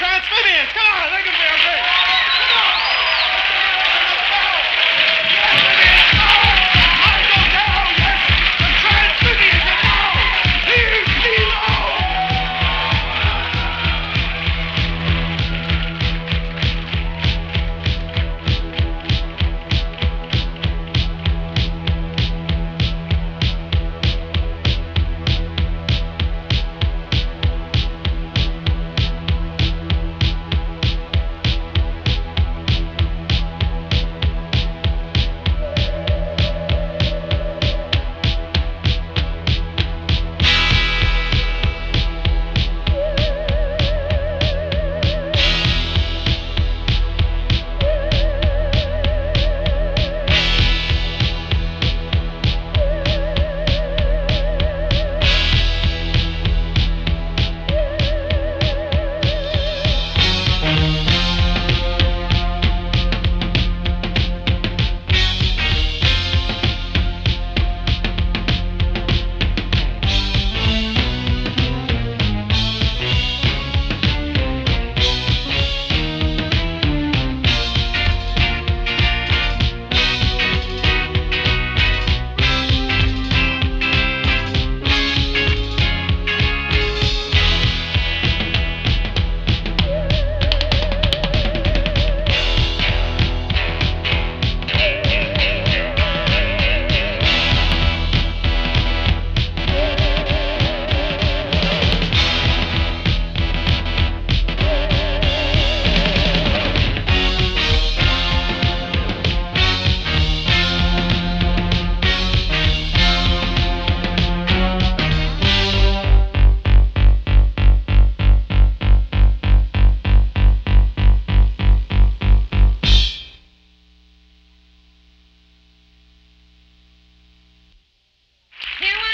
Transformians. Come on, they can be okay.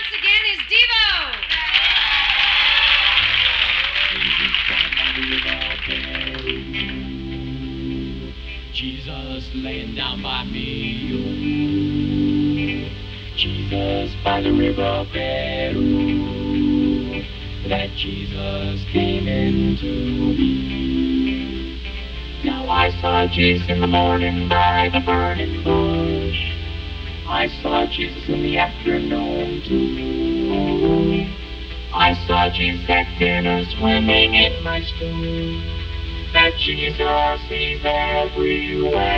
Once again is Devo. Jesus laying down by me. Jesus by the river Peru. That Jesus came into me. Now I saw Jesus in the morning by the burning bush. I saw Jesus in the afternoon. I saw Jesus at dinner swimming in my stew. That Jesus is everywhere.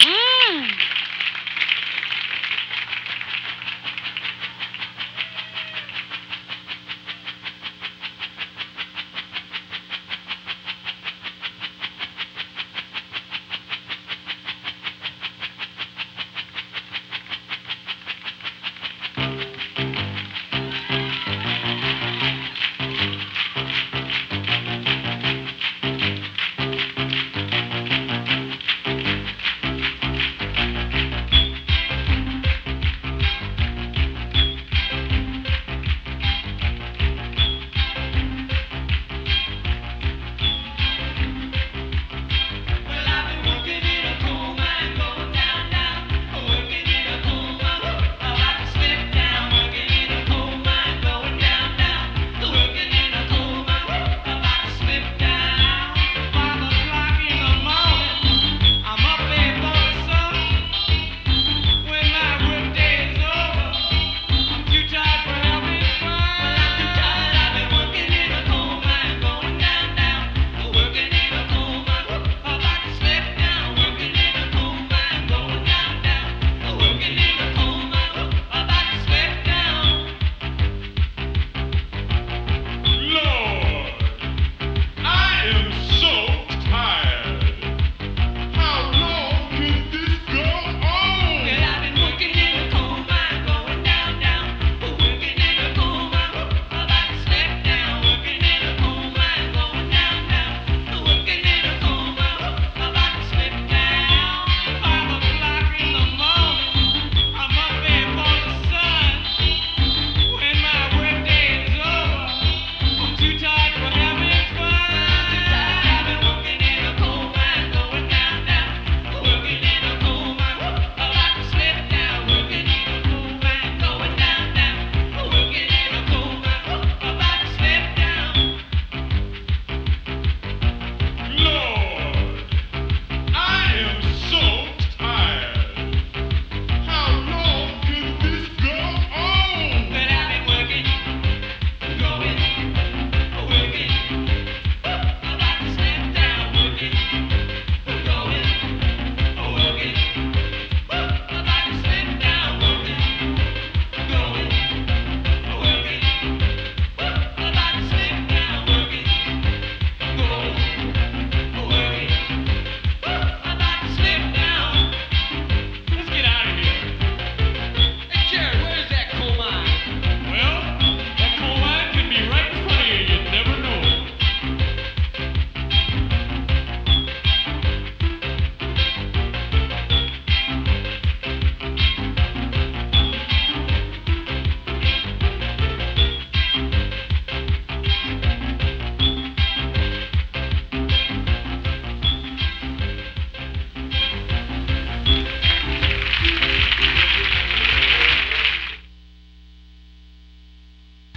Devo.